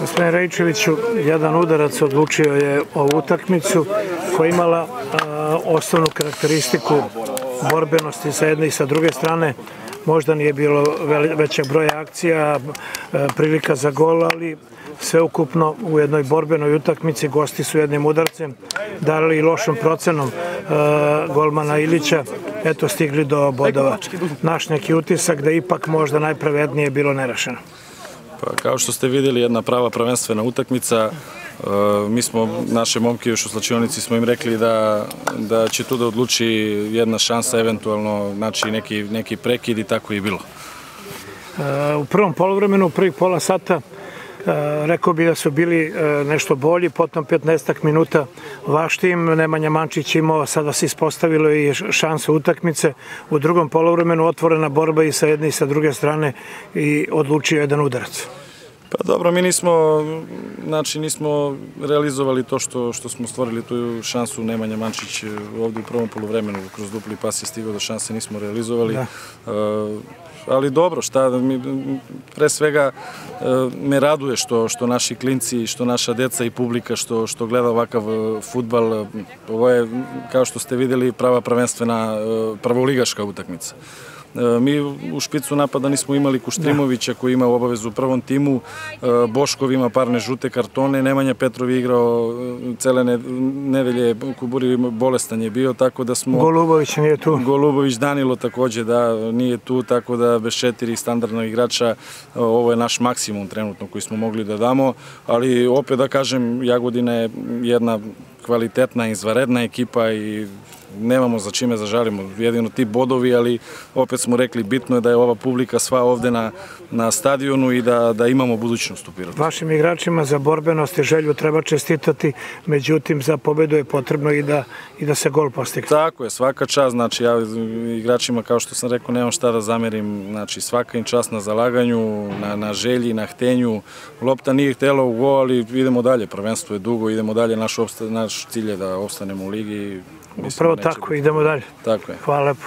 Gospodine Rejčeviću, jedan udarac odlučio je ovu utakmicu koja je imala osnovnu karakteristiku borbenosti sa jedne i sa druge strane. Možda nije bilo većeg broja akcija, prilika za gol, ali sveukupno u jednoj borbenoj utakmici gosti su jednim udarcem dali i lošom procenom golmana Ilića eto stigli do bodova. Naš neki utisak da ipak možda najpravednije bilo nerašeno. Pa kao što ste videli, jedna prava prvenstvena utakmica. E, mi smo, naše momke još u slačionici smo im rekli da, da će tu da odluči jedna šansa, eventualno znači neki, neki prekid i tako i bilo. E, u prvom polovremenu, u prvih pola sata, E, rekao bi da su bili nešto bolji, potom 15 minuta vaštim, Nemanja Mančić imao, sada se ispostavilo i šanse utakmice, u drugom polovremenu otvorena borba i sa jedne i sa druge strane i odlučio jedan udarac. Pa dobro, mi nismo, znači nismo realizovali to što, što smo stvorili tu šansu Nemanja Mančić ovde u prvom polovremenu, kroz dupli pas je stigao do šanse, nismo realizovali. Da. Uh, ali dobro, šta, mi, pre svega e, me raduje što, što naši klinci, što naša deca i publika, što, što gleda ovakav e, futbal. Ovo je, kao što ste videli, prava prvenstvena, prvoligaška utakmica. E, mi u špicu napada nismo imali Kuštrimovića koji ima obavezu u prvom timu, e, Boškov ima parne žute kartone, Nemanja Petrov je igrao e, cele nedelje, Kuburi bolestan je bio, tako da smo... Golubović nije tu. Golubović Danilo takođe, da, nije tu, tako da bez četiri standardnog igrača ovo je naš maksimum trenutno koji smo mogli da damo, ali opet da kažem, Jagodina je jedna kvalitetna, izvaredna ekipa i nemamo za čime zažalimo, jedino ti bodovi, ali opet smo rekli bitno je da je ova publika sva ovde na, na stadionu i da, da imamo budućnost u Pirotu. Vašim igračima za borbenost i želju treba čestitati, međutim za pobedu je potrebno i da, i da se gol postigne. Tako je, svaka čast, znači ja igračima kao što sam rekao nemam šta da zamerim, znači svaka im čast na zalaganju, na, na želji, na htenju, lopta nije htela u gol, ali idemo dalje, prvenstvo je dugo, idemo dalje, naš, naš cilj je da ostanemo u ligi Upravo tako, idemo dalje. Tako je. Hvala lepo.